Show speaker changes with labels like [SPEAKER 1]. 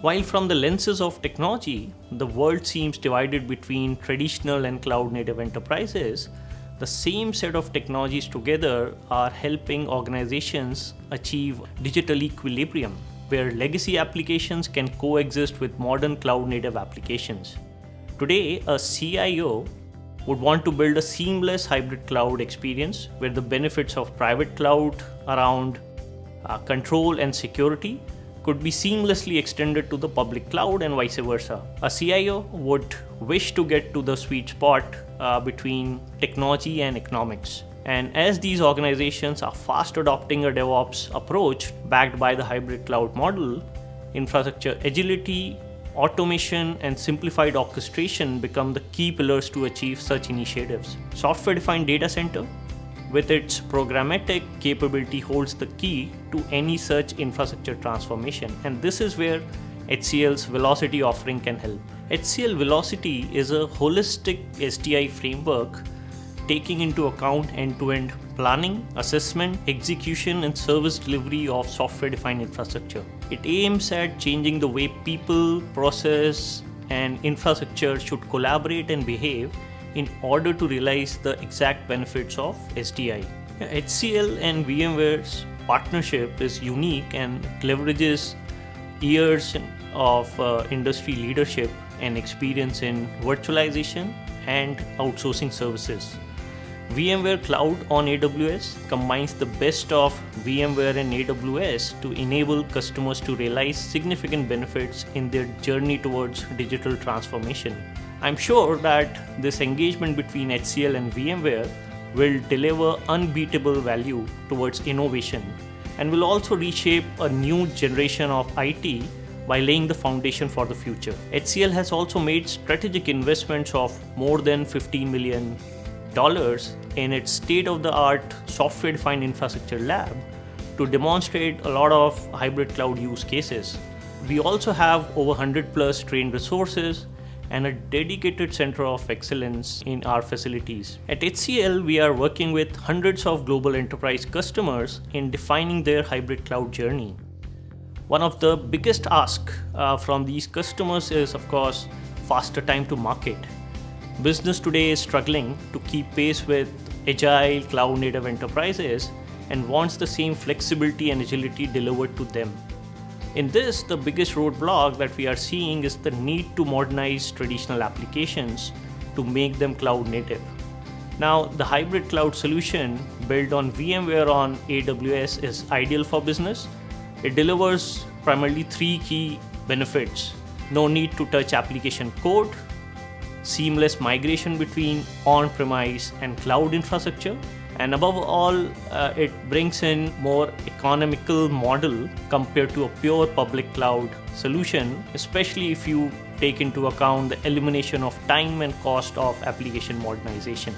[SPEAKER 1] While from the lenses of technology, the world seems divided between traditional and cloud native enterprises, the same set of technologies together are helping organizations achieve digital equilibrium, where legacy applications can coexist with modern cloud native applications. Today, a CIO would want to build a seamless hybrid cloud experience where the benefits of private cloud around uh, control and security could be seamlessly extended to the public cloud and vice versa. A CIO would wish to get to the sweet spot uh, between technology and economics. And as these organizations are fast adopting a DevOps approach backed by the hybrid cloud model, infrastructure agility, automation, and simplified orchestration become the key pillars to achieve such initiatives. Software defined data center with its programmatic capability holds the key to any such infrastructure transformation and this is where HCL's Velocity offering can help. HCL Velocity is a holistic SDI framework taking into account end-to-end planning, assessment, execution and service delivery of software-defined infrastructure. It aims at changing the way people, process and infrastructure should collaborate and behave in order to realize the exact benefits of SDI. HCL and VMware's partnership is unique and leverages years of uh, industry leadership and experience in virtualization and outsourcing services. VMware Cloud on AWS combines the best of VMware and AWS to enable customers to realize significant benefits in their journey towards digital transformation. I'm sure that this engagement between HCL and VMware will deliver unbeatable value towards innovation and will also reshape a new generation of IT by laying the foundation for the future. HCL has also made strategic investments of more than $15 million in its state of the art software defined infrastructure lab to demonstrate a lot of hybrid cloud use cases. We also have over 100 plus trained resources and a dedicated center of excellence in our facilities. At HCL, we are working with hundreds of global enterprise customers in defining their hybrid cloud journey. One of the biggest asks uh, from these customers is, of course, faster time to market. Business today is struggling to keep pace with agile cloud native enterprises and wants the same flexibility and agility delivered to them. In this, the biggest roadblock that we are seeing is the need to modernize traditional applications to make them cloud native. Now, the hybrid cloud solution built on VMware on AWS is ideal for business. It delivers primarily three key benefits no need to touch application code, seamless migration between on premise and cloud infrastructure, and above all uh, it brings in more economical model compared to a pure public cloud solution especially if you take into account the elimination of time and cost of application modernization